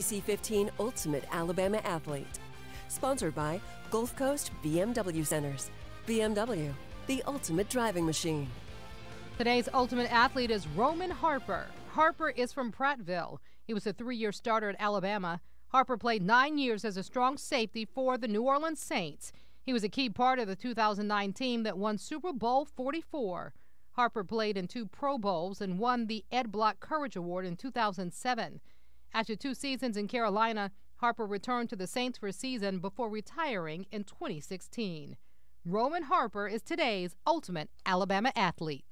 C15 Ultimate Alabama Athlete. Sponsored by Gulf Coast BMW Centers. BMW, the ultimate driving machine. Today's ultimate athlete is Roman Harper. Harper is from Prattville. He was a three year starter at Alabama. Harper played nine years as a strong safety for the New Orleans Saints. He was a key part of the 2009 team that won Super Bowl 44. Harper played in two Pro Bowls and won the Ed Block Courage Award in 2007. After two seasons in Carolina, Harper returned to the Saints for a season before retiring in 2016. Roman Harper is today's ultimate Alabama athlete.